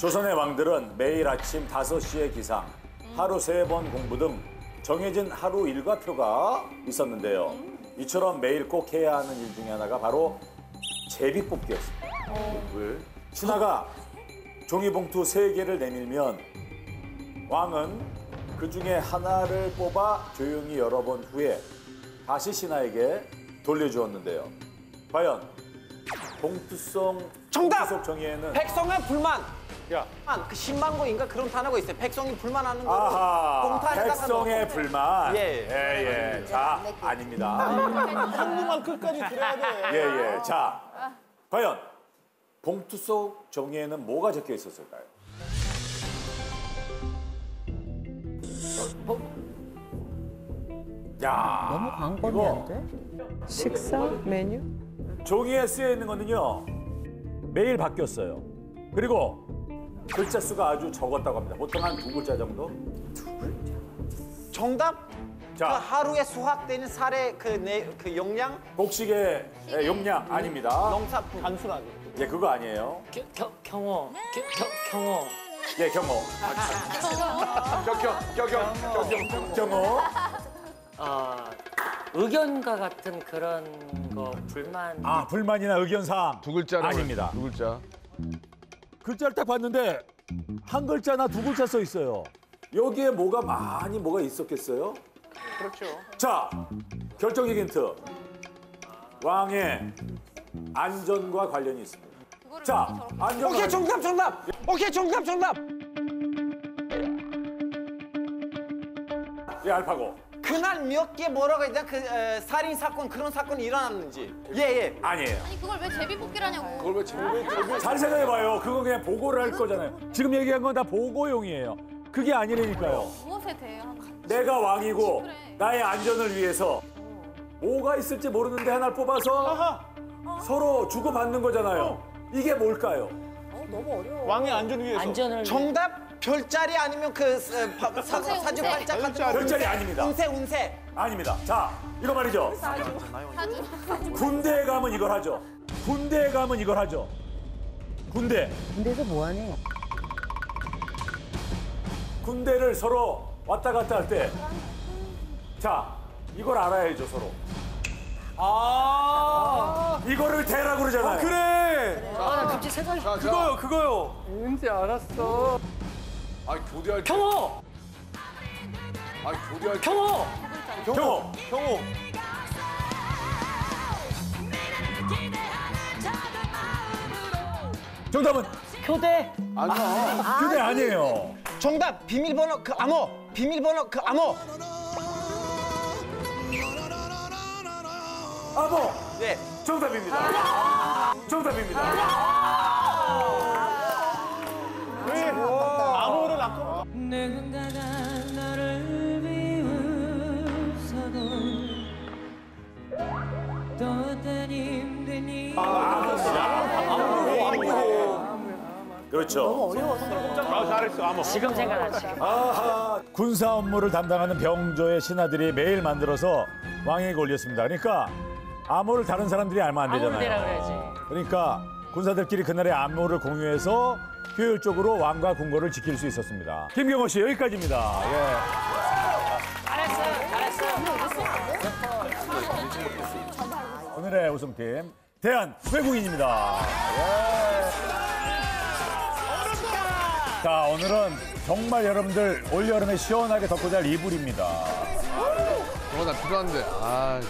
조선의 왕들은 매일 아침 5시에 기상, 하루 세 번 공부 등 정해진 하루 일과표가 있었는데요. 이처럼 매일 꼭 해야 하는 일 중에 하나가 바로 제비뽑기였습니다. 왜? 신하가 종이봉투 세 개를 내밀면 왕은 그 중에 하나를 뽑아 조용히 열어본 후에 다시 신하에게 돌려주었는데요. 과연 봉투 속 정답! 봉투 속 정의에는 백성의 불만. 야. 그 10만 고인가 그런 단어가 있어요. 백성이 불만하는 거. 아하, 백성의. 불만. 예. 예, 예. 자, 아닙니다. 한국말 끝까지 들어야 돼. 예, 예. 자, 과연 봉투 속 정의에는 뭐가 적혀 있었을까요? 야, 너무 광범위한데? 식사 메뉴? 종이에 쓰여 있는 거는요 매일 바뀌었어요. 그리고 글자 수가 아주 적었다고 합니다. 보통 한 두 글자 정도. 정답? 자. 그 하루에 수확되는 쌀의 그, 내, 그 용량? 곡식의 예, 용량 아닙니다. 농사품. 단순하게. 예, 그거 아니에요. 겨, 겨, 경호, 겨, 겨, 경호. 예, 경호. 격격, 격격, 격격. 경호. 어, 의견과 같은 그런 거 불만. 아, 불만이나 의견 사항. 두 글자로 아닙니다. 두 글자. 글자를 딱 봤는데 한 글자나 두 글자 써 있어요. 여기에 뭐가 많이 뭐가 있었겠어요? 그렇죠. 자, 결정적 힌트. 왕의 안전과 관련이 있습니다. 자, 안전. 오케이, 정답, 정답! 오케이, 정답, 정답! 예, 알파고. 그날 몇 개 뭐라고 해야 되나? 그 에, 살인 사건, 그런 사건이 일어났는지. 예, 예. 아니에요. 아니 그걸 왜 제비뽑기라냐고. 그걸 왜 제목에 잘 생각해봐요. 그거 그냥 보고를 할 거잖아요. 지금 얘기한 건 다 보고용이에요. 그게 아니라니까요. 무엇에 대해 한 내가 왕이고 그래. 나의 안전을 위해서 뭐가 있을지 모르는데 하나를 뽑아서 서로 주고받는 거잖아요. 이게 뭘까요? 왕의 안전 위해서. 안전을 정답? 별자리 아니면 그 에, 바- 사, 운세, 사주. 발작 같은 거? 별자리 아닙니다. 운세, 운세. 아닙니다. 자, 이거 말이죠. 사주. 군대에 가면 이걸 하죠. 군대에 가면 이걸 하죠. 군대. 군대에서 뭐하니? 군대를 서로 왔다 갔다 할 때. 자, 이걸 알아야죠, 서로. 아, 이거를 대라고 그러잖아요. 그래. 아, 생각이. 자, 자. 그거요, 그거요. 뭔지 알았어. 아, 교대할 때. 경호, 아, 교대할 때. 경호. 경호. 경호. 정답은 교대. 아니야. 군대 아니에요. 정답, 비밀번호 그 암호. 비밀번호 그 암호. 아모. 네. 정답입니다. 정답입니다. 암호를 아까 누군가가 너를 비웃어도 또 어떤 힘든 일 그렇죠. 아, 잘했어, 암호. 지금 생각나지. 군사 업무를 담당하는 병조의 신하들이 매일 만들어서 왕에게 올렸습니다. 그러니까 암호를 다른 사람들이 알면 안 되잖아요. 그래야지 그러니까 군사들끼리 그날의 암호를 공유해서 효율적으로 왕과 궁궐을 지킬 수 있었습니다. 김경호 씨 여기까지입니다. 예. 오늘의 우승팀 대한 외국인입니다. 예. 자 오늘은 정말 여러분들 올 여름에 시원하게 덮고 잘 이불입니다. 저거 나 필요한데. 아,